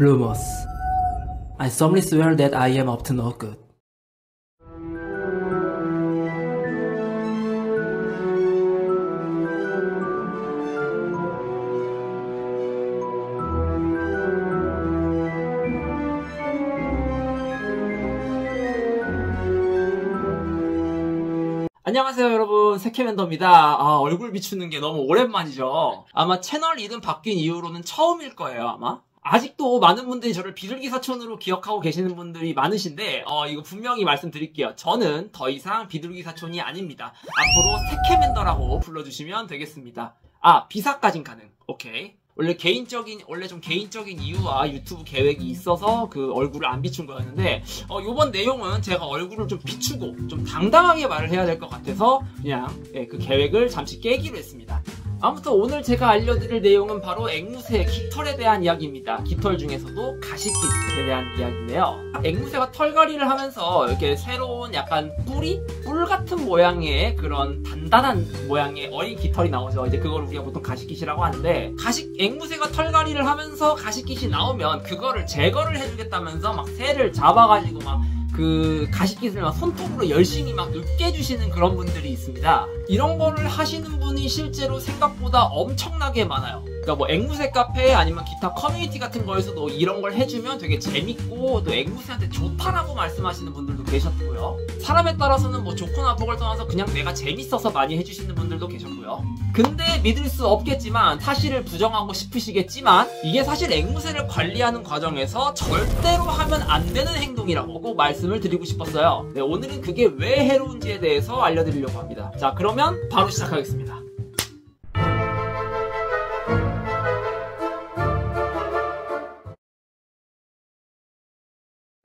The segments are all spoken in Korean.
Rumors. I solemnly swear that I am up to no good. 안녕하세요 여러분 세케맨더입니다 아, 얼굴 비추는 게 너무 오랜만이죠 아마 채널 이름 바뀐 이후로는 처음일 거예요 아마 아직도 많은 분들이 저를 비둘기 사촌으로 기억하고 계시는 분들이 많으신데 어, 이거 분명히 말씀드릴게요. 저는 더 이상 비둘기 사촌이 아닙니다. 앞으로 세케맨더라고 불러주시면 되겠습니다. 아 비사까진 가능. 오케이. 원래 개인적인 원래 좀 개인적인 이유와 유튜브 계획이 있어서 그 얼굴을 안 비춘 거였는데 어 요번 내용은 제가 얼굴을 좀 비추고 좀 당당하게 말을 해야 될 것 같아서 그냥 예, 그 계획을 잠시 깨기로 했습니다. 아무튼 오늘 제가 알려드릴 내용은 바로 앵무새 깃털에 대한 이야기입니다. 깃털 중에서도 가시깃에 대한 이야기인데요. 앵무새가 털갈이를 하면서 이렇게 새로운 약간 뿌리? 뿔 같은 모양의 그런 단단한 모양의 어린 깃털이 나오죠. 이제 그걸 우리가 보통 가시깃이라고 하는데 가시 앵무새가 털갈이를 하면서 가시깃이 나오면 그거를 제거를 해주겠다면서 막 새를 잡아가지고 막 그 가시깃을 막 손톱으로 열심히 막 으깨주시는 그런 분들이 있습니다. 이런 거를 하시는 분이 실제로 생각보다 엄청나게 많아요. 그러니까 뭐 앵무새 카페 아니면 기타 커뮤니티 같은 거에서도 이런 걸 해주면 되게 재밌고 또 앵무새한테 좋다라고 말씀하시는 분들도 계셨고요. 사람에 따라서는 뭐 좋거나 나쁘걸 떠나서 그냥 내가 재밌어서 많이 해주시는 분들도 계셨고요. 근데 믿을 수 없겠지만 사실을 부정하고 싶으시겠지만 이게 사실 앵무새를 관리하는 과정에서 절대로 하면 안 되는 행동이라고 꼭 말씀을 드리고 싶었어요. 네, 오늘은 그게 왜 해로운지에 대해서 알려드리려고 합니다. 자 그러면 바로 시작하겠습니다.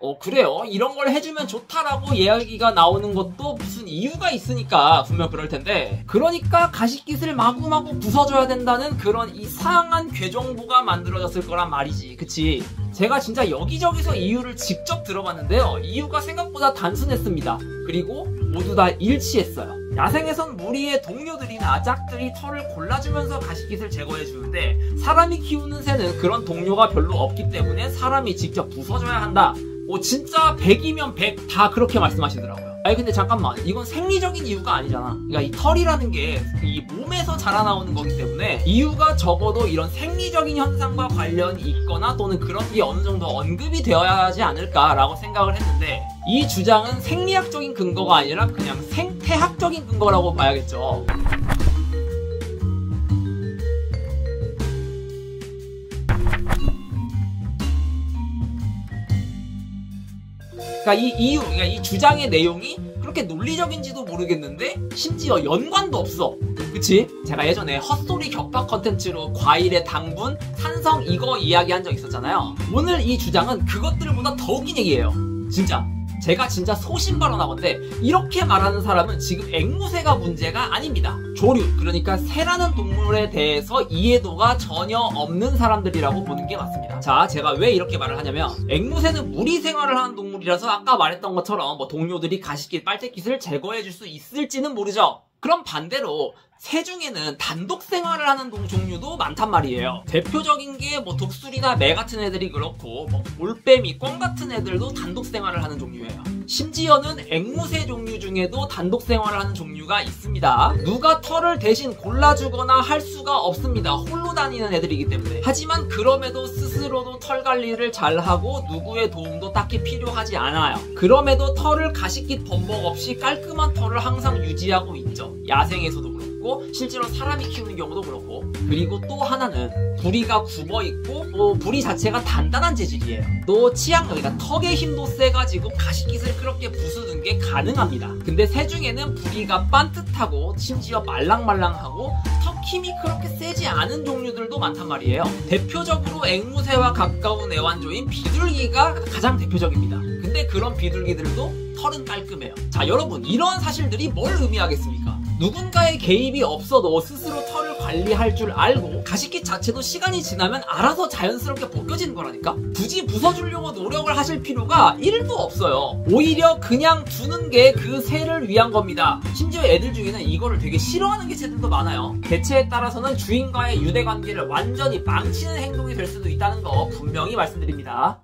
어, 그래요. 이런 걸 해주면 좋다라고 이야기가 나오는 것도 무슨 이유가 있으니까 분명 그럴 텐데. 그러니까 가식깃을 마구마구 부숴줘야 된다는 그런 이상한 괴정부가 만들어졌을 거란 말이지. 그치? 제가 진짜 여기저기서 이유를 직접 들어봤는데요. 이유가 생각보다 단순했습니다. 그리고 모두 다 일치했어요. 야생에선 무리의 동료들이나 짝들이 털을 골라주면서 가시깃을 제거해 주는데 사람이 키우는 새는 그런 동료가 별로 없기 때문에 사람이 직접 부숴줘야 한다. 오 진짜 100이면 100 다 그렇게 말씀하시더라고요. 아니 근데 잠깐만 이건 생리적인 이유가 아니잖아. 그러니까 이 털이라는 게 이 몸에서 자라나오는 거기 때문에 이유가 적어도 이런 생리적인 현상과 관련이 있거나 또는 그런 게 어느 정도 언급이 되어야 하지 않을까라고 생각을 했는데 이 주장은 생리학적인 근거가 아니라 그냥 생태학적인 근거라고 봐야겠죠. 그러니까 이 이유, 그러니까 이 주장의 내용이 그렇게 논리적인지도 모르겠는데 심지어 연관도 없어. 그치? 제가 예전에 헛소리 격박 컨텐츠로 과일의 당분, 산성 이거 이야기한 적 있었잖아요. 오늘 이 주장은 그것들보다 더 웃긴 얘기예요. 진짜. 제가 진짜 소신 발언하건데 이렇게 말하는 사람은 지금 앵무새가 문제가 아닙니다. 조류 그러니까 새라는 동물에 대해서 이해도가 전혀 없는 사람들이라고 보는 게 맞습니다. 자 제가 왜 이렇게 말을 하냐면 앵무새는 무리 생활을 하는 동물이라서 아까 말했던 것처럼 뭐 동료들이 가시깃 빨대깃을 제거해 줄 수 있을지는 모르죠. 그럼 반대로 새 중에는 단독 생활을 하는 동 종류도 많단 말이에요. 대표적인 게 뭐 독수리나 매 같은 애들이 그렇고 뭐 올빼미, 꿩 같은 애들도 단독 생활을 하는 종류예요. 심지어는 앵무새 종류 중에도 단독 생활을 하는 종류가 있습니다. 누가 털을 대신 골라주거나 할 수가 없습니다. 홀로 다니는 애들이기 때문에. 하지만 그럼에도 스스로도 털 관리를 잘하고 누구의 도움도 딱히 필요하지 않아요. 그럼에도 털을 가식깃 범벅 없이 깔끔한 털을 항상 유지하고 있죠. 야생에서도 그렇고 실제로 사람이 키우는 경우도 그렇고 그리고 또 하나는 부리가 굽어 있고 또 부리 자체가 단단한 재질이에요. 또 치약 여기가 턱의 힘도 세가지고 가식깃을 그렇게 부수는 게 가능합니다. 근데 새 중에는 부리가 반듯하고 심지어 말랑말랑하고 턱 힘이 그렇게 세지 않은 종류들도 많단 말이에요. 대표적으로 앵무새와 가까운 애완조인 비둘기가 가장 대표적입니다. 근데 그런 비둘기들도 털은 깔끔해요. 자 여러분 이런 사실들이 뭘 의미하겠습니까? 누군가의 개입이 없어도 스스로 털을 관리 관리할 줄 알고 가식기 자체도 시간이 지나면 알아서 자연스럽게 벗겨지는 거라니까? 굳이 부숴주려고 노력을 하실 필요가 1도 없어요. 오히려 그냥 두는 게 그 새를 위한 겁니다. 심지어 애들 중에는 이거를 되게 싫어하는 개체들도 많아요. 개체에 따라서는 주인과의 유대관계를 완전히 망치는 행동이 될 수도 있다는 거 분명히 말씀드립니다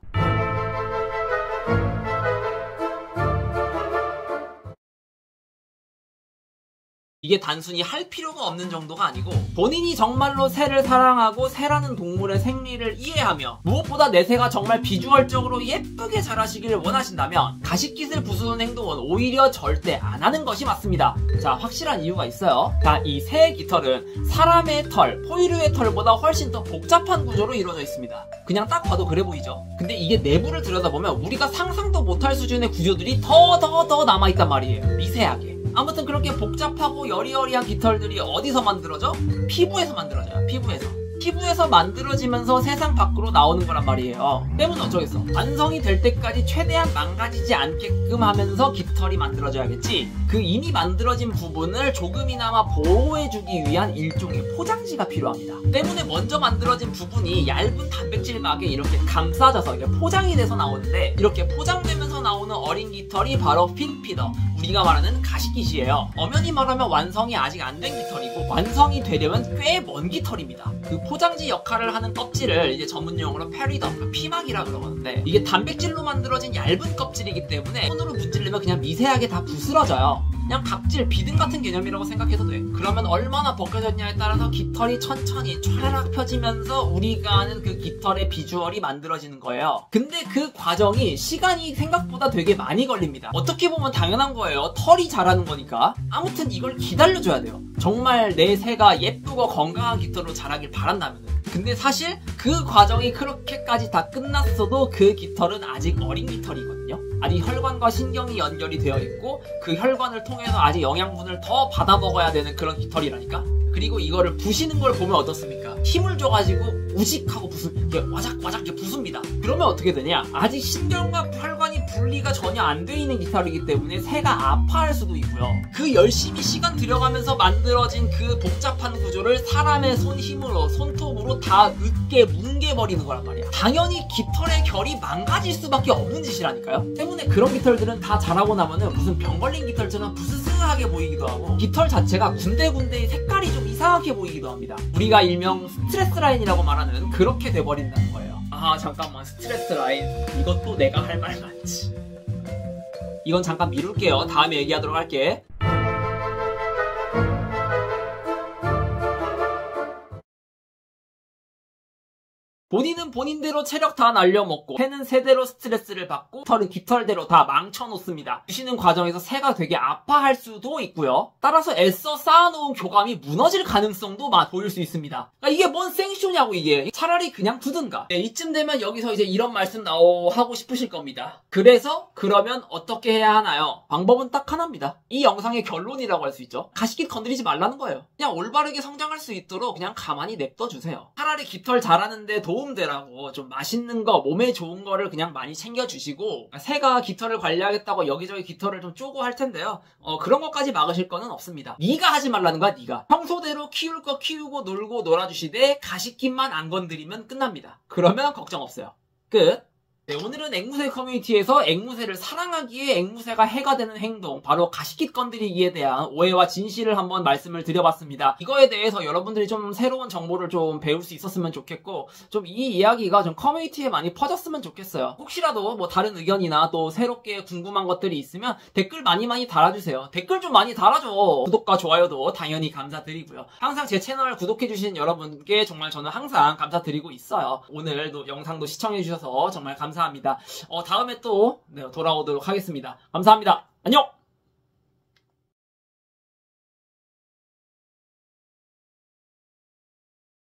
이게 단순히 할 필요가 없는 정도가 아니고 본인이 정말로 새를 사랑하고 새라는 동물의 생리를 이해하며 무엇보다 내 새가 정말 비주얼적으로 예쁘게 자라시기를 원하신다면 가식깃을 부수는 행동은 오히려 절대 안 하는 것이 맞습니다. 자 확실한 이유가 있어요. 자이 새의 깃털은 사람의 털, 포유류의 털보다 훨씬 더 복잡한 구조로 이루어져 있습니다. 그냥 딱 봐도 그래 보이죠. 근데 이게 내부를 들여다보면 우리가 상상도 못할 수준의 구조들이 더 더 더 남아있단 말이에요. 미세하게. 아무튼 그렇게 복잡하고 여리여리한 깃털들이 어디서 만들어져? 피부에서 만들어져요. 피부에서. 피부에서 만들어지면서 세상 밖으로 나오는 거란 말이에요. 때문에 어쩌겠어. 완성이 될 때까지 최대한 망가지지 않게끔 하면서 깃털이 만들어져야겠지. 그 이미 만들어진 부분을 조금이나마 보호해주기 위한 일종의 포장지가 필요합니다. 때문에 먼저 만들어진 부분이 얇은 단백질막에 이렇게 감싸져서 이게 포장이 돼서 나오는데 이렇게 포장되면서 나오는 어린 깃털이 바로 핀피더. 우리가 말하는 가시깃이에요. 엄연히 말하면 완성이 아직 안 된 깃털이고 완성이 되려면 꽤 먼 깃털입니다. 그 포장지 역할을 하는 껍질을 이제 전문 용어로 periderm, 그러니까 피막이라 그러는데 이게 단백질로 만들어진 얇은 껍질이기 때문에 손으로 문지르면 그냥 미세하게 다 부스러져요. 그냥 각질, 비듬 같은 개념이라고 생각해도 돼. 그러면 얼마나 벗겨졌냐에 따라서 깃털이 천천히 촤락 펴지면서 우리가 아는 그 깃털의 비주얼이 만들어지는 거예요. 근데 그 과정이 시간이 생각보다 되게 많이 걸립니다. 어떻게 보면 당연한 거예요. 털이 자라는 거니까. 아무튼 이걸 기다려줘야 돼요. 정말 내 새가 예쁘고 건강한 깃털로 자라길 바란다면. 근데 사실 그 과정이 그렇게까지 다 끝났어도 그 깃털은 아직 어린 깃털이거든요. 아직 혈관과 신경이 연결이 되어 있고 그 혈관을 통해서 아직 영양분을 더 받아 먹어야 되는 그런 깃털이라니까. 그리고 이거를 부시는 걸 보면 어떻습니까? 힘을 줘가지고 우직하고 부수, 이게 와작와작 이렇게 부숩니다. 그러면 어떻게 되냐? 아직 신경과 분리가 전혀 안 돼 있는 깃털이기 때문에 새가 아파할 수도 있고요. 그 열심히 시간 들여가면서 만들어진 그 복잡한 구조를 사람의 손 힘으로, 손톱으로 다 으깨, 뭉개버리는 거란 말이야. 당연히 깃털의 결이 망가질 수밖에 없는 짓이라니까요. 때문에 그런 깃털들은 다 자라고 나면은 무슨 병 걸린 깃털처럼 부스스하게 보이기도 하고 깃털 자체가 군데군데 색깔이 좀 이상하게 보이기도 합니다. 우리가 일명 스트레스 라인이라고 말하는 그렇게 돼버린다는 거예요. 아 잠깐만 스트레스 라인 이것도 내가 할말 많지. 이건 잠깐 미룰게요. 다음에 얘기하도록 할게. 본인은 본인대로 체력 다 날려먹고 새는 새대로 스트레스를 받고 털은 깃털대로 다 망쳐놓습니다. 주시는 과정에서 새가 되게 아파할 수도 있고요. 따라서 애써 쌓아놓은 교감이 무너질 가능성도 보일 수 있습니다. 그러니까 이게 뭔 생쇼냐고 이게. 차라리 그냥 두든가. 네, 이쯤 되면 여기서 이제 이런 말씀 나오 하고 싶으실 겁니다. 그래서 그러면 어떻게 해야 하나요? 방법은 딱 하나입니다. 이 영상의 결론이라고 할 수 있죠. 가시깃 건드리지 말라는 거예요. 그냥 올바르게 성장할 수 있도록 그냥 가만히 냅둬 주세요. 차라리 깃털 자라는데 도움 도움되라고 좀 맛있는 거, 몸에 좋은 거를 그냥 많이 챙겨주시고 새가 깃털을 관리하겠다고 여기저기 깃털을 좀 쪼고 할 텐데요. 어, 그런 것까지 막으실 거는 없습니다. 네가 하지 말라는 거야, 네가. 평소대로 키울 거 키우고 놀고 놀아주시되 가식kit만 안 건드리면 끝납니다. 그러면 걱정 없어요. 끝. 네, 오늘은 앵무새 커뮤니티에서 앵무새를 사랑하기에 앵무새가 해가 되는 행동, 바로 가시킷 건드리기에 대한 오해와 진실을 한번 말씀을 드려봤습니다. 이거에 대해서 여러분들이 좀 새로운 정보를 좀 배울 수 있었으면 좋겠고, 좀 이 이야기가 좀 커뮤니티에 많이 퍼졌으면 좋겠어요. 혹시라도 뭐 다른 의견이나 또 새롭게 궁금한 것들이 있으면 댓글 많이 많이 달아주세요. 댓글 좀 많이 달아줘. 구독과 좋아요도 당연히 감사드리고요. 항상 제 채널 구독해주신 여러분께 정말 저는 항상 감사드리고 있어요. 오늘도 영상도 시청해주셔서 정말 감사합니다. 감사합니다. 어, 다음에 또 네, 돌아오도록 하겠습니다. 감사합니다. 안녕!